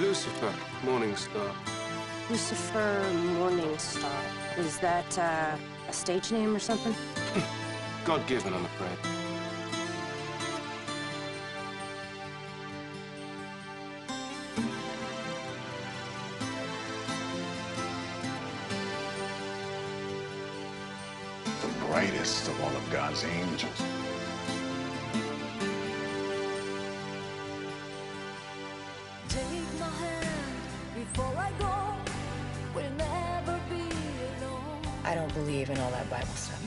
Lucifer, Morningstar. Lucifer Morningstar. Is that uh, a stage name or something? God given, I'm afraid. The brightest of all of God's angels. Don't believe in all that Bible stuff.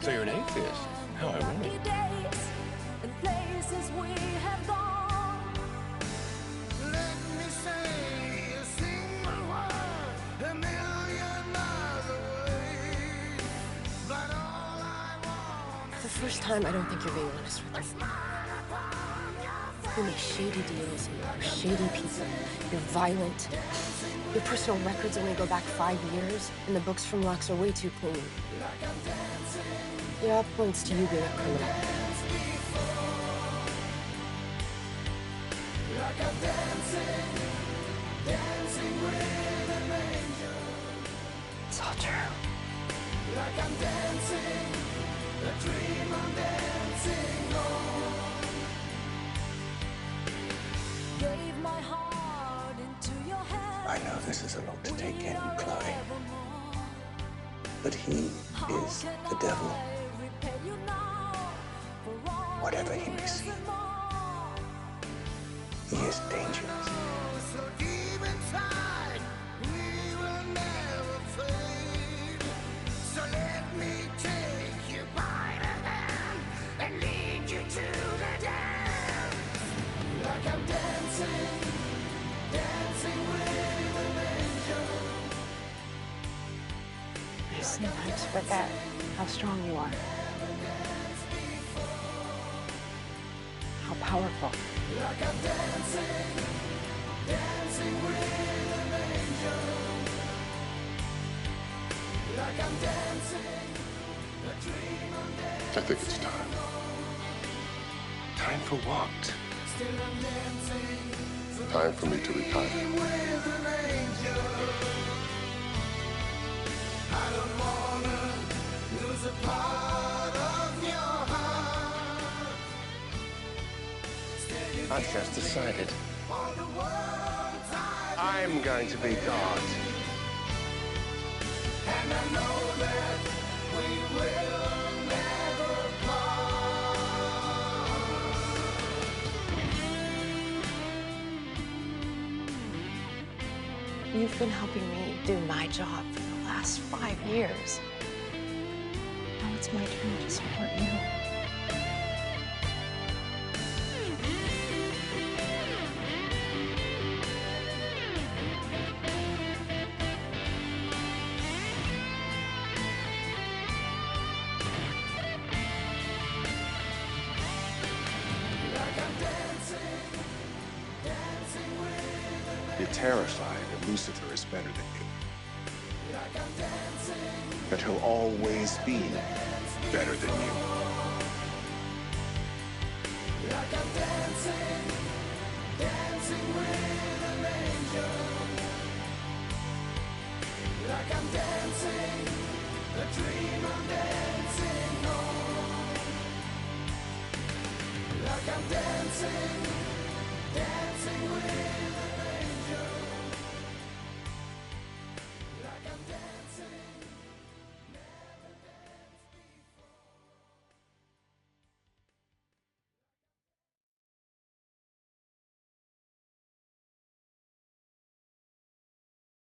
So you're an atheist? How ironic. Lucky days and places we have gone. Let me say a single word, a million miles away. But all I want For the first time, I don't think you're being honest with me. You make shady deals, you're shady people, you're violent. Your personal records only go back five years, and the books from Lux are way too clean. All points to you being a criminal. It's all true. Gave my heart into your hands. I know this is a lot to take in, Chloe, but he is the devil. Whatever he may seem, he is dangerous. Forget how strong you are. How powerful. Like I'm dancing, dancing with an angel. Like I'm dancing, a dream dancing. I think it's time. Time for what? Dancing. Time for me to retire. I've just decided. On the world I'm going to be God. and I know that we will never part. You've been helping me do my job for the last five years. Now it's my turn to support you. You're terrified that Lucifer is better than you. That he'll always be better than you. Dancing, dancing dancing,